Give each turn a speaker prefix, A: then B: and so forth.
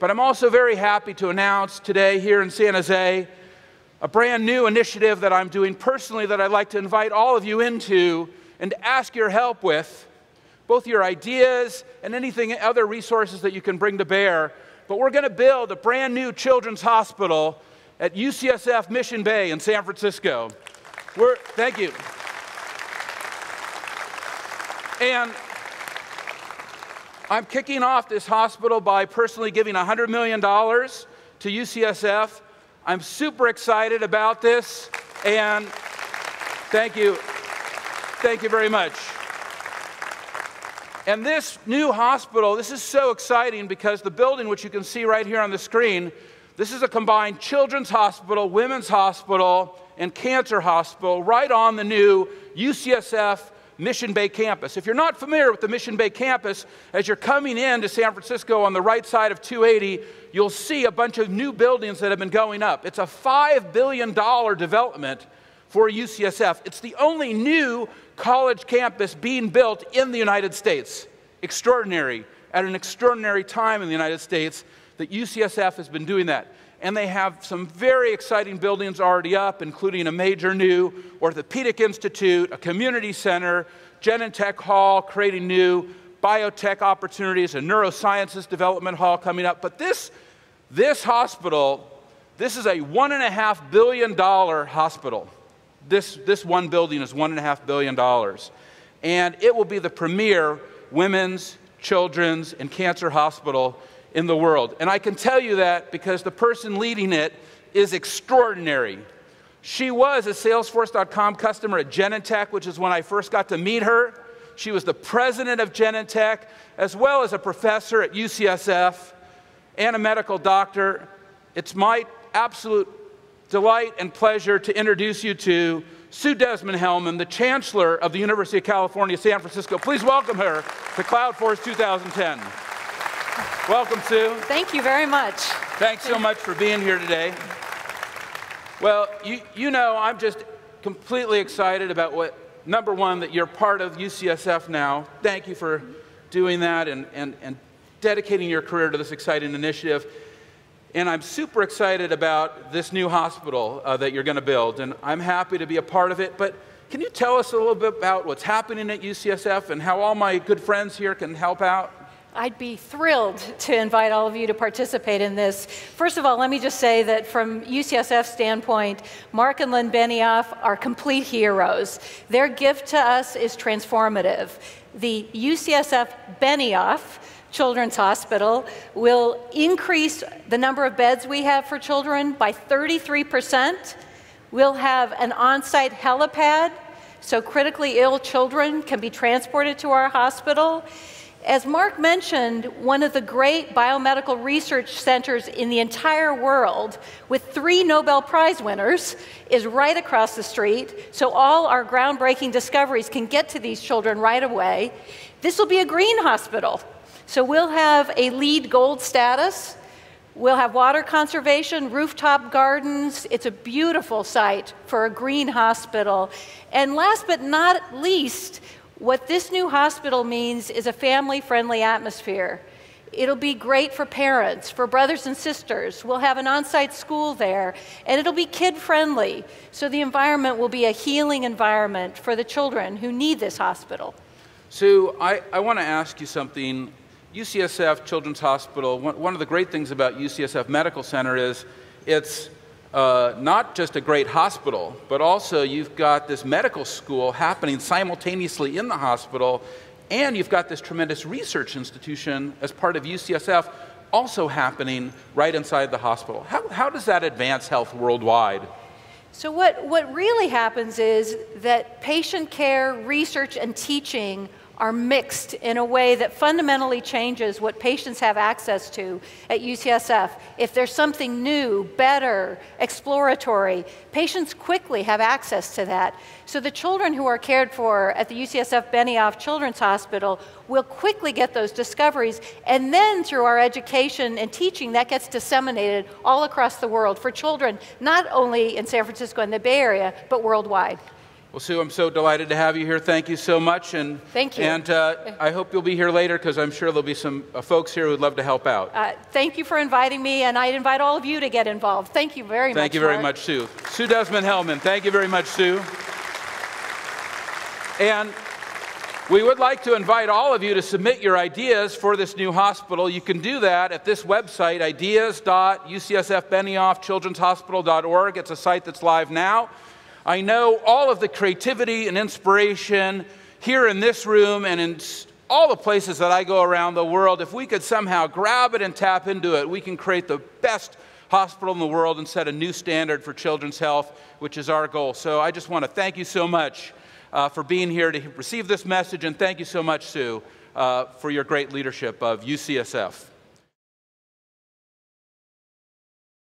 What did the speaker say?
A: But I'm also very happy to announce today here in San Jose a brand new initiative that I'm doing personally that I'd like to invite all of you into and ask your help with, both your ideas and anything other resources that you can bring to bear. But we're going to build a brand new children's hospital at UCSF Mission Bay in San Francisco. We're, thank you. And I'm kicking off this hospital by personally giving $100 million to UCSF. I'm super excited about this, and thank you. Thank you very much. And this new hospital, this is so exciting because the building, which you can see right here on the screen, this is a combined children's hospital, women's hospital, and cancer hospital right on the new UCSF Mission Bay campus. If you're not familiar with the Mission Bay campus, as you're coming into San Francisco on the right side of 280, you'll see a bunch of new buildings that have been going up. It's a $5 billion development for UCSF. It's the only new college campus being built in the United States. Extraordinary. At an extraordinary time in the United States that UCSF has been doing that. And they have some very exciting buildings already up, including a major new orthopedic institute, a community center, Genentech Hall, creating new biotech opportunities, a neurosciences development hall coming up. But this, this hospital, this is a $1.5 billion hospital. This, this one building is $1.5 billion. And it will be the premier women's, children's, and cancer hospital in the world. And I can tell you that because the person leading it is extraordinary. She was a Salesforce.com customer at Genentech, which is when I first got to meet her. She was the president of Genentech, as well as a professor at UCSF and a medical doctor. It's my absolute delight and pleasure to introduce you to Sue Desmond Hellmann, the Chancellor of the University of California, San Francisco. Please welcome her to CloudForce 2010. Welcome, Sue.
B: Thank you very much.
A: Thanks so much for being here today. Well, you, you know, I'm just completely excited about what, number one, that you're part of UCSF now. Thank you for doing that and, and, and dedicating your career to this exciting initiative. And I'm super excited about this new hospital uh, that you're going to build, and I'm happy to be a part of it. But can you tell us a little bit about what's happening at UCSF and how all my good friends here can help out?
B: I'd be thrilled to invite all of you to participate in this. First of all, let me just say that from UCSF standpoint, Marc and Lynne Benioff are complete heroes. Their gift to us is transformative. The UCSF Benioff Children's Hospital will increase the number of beds we have for children by 33%. We'll have an on site helipad so critically ill children can be transported to our hospital. As Marc mentioned, one of the great biomedical research centers in the entire world, with three Nobel Prize winners, is right across the street, so all our groundbreaking discoveries can get to these children right away. This will be a green hospital, so we'll have a LEED gold status. We'll have water conservation, rooftop gardens. It's a beautiful site for a green hospital. And last but not least, what this new hospital means is a family friendly atmosphere. It'll be great for parents, for brothers and sisters. We'll have an on site school there, and it'll be kid friendly. So the environment will be a healing environment for the children who need this hospital.
A: Sue, I, I want to ask you something. UCSF Children's Hospital, one, of the great things about UCSF Medical Center is it's uh, not just a great hospital, but also you've got this medical school happening simultaneously in the hospital, and you've got this tremendous research institution as part of UCSF also happening right inside the hospital. How, how does that advance health worldwide?
B: So, what, what really happens is that patient care, research, and teaching are mixed in a way that fundamentally changes what patients have access to at UCSF. If there's something new, better, exploratory, patients quickly have access to that. So the children who are cared for at the UCSF Benioff Children's Hospital will quickly get those discoveries, and then through our education and teaching, that gets disseminated all across the world for children, not only in San Francisco and the Bay Area, but worldwide.
A: Well, Sue, I'm so delighted to have you here. Thank you so much. And
B: Thank you.
A: And uh, I hope you'll be here later because I'm sure there'll be some uh, folks here who'd love to help out.
B: Uh, thank you for inviting me, and I invite all of you to get involved. Thank you very
A: Thank
B: much.
A: Thank you very
B: Marc.
A: much, Sue. Sue Desmond Hellmann, thank you very much, Sue. And we would like to invite all of you to submit your ideas for this new hospital. You can do that at this website, ideas.ucsfbenioffchildrenshospital.org. It's a site that's live now. I know all of the creativity and inspiration here in this room and in all the places that I go around the world, if we could somehow grab it and tap into it, we can create the best hospital in the world and set a new standard for children's health, which is our goal. So I just want to thank you so much uh, for being here to receive this message, and thank you so much, Sue, uh, for your great leadership of UCSF.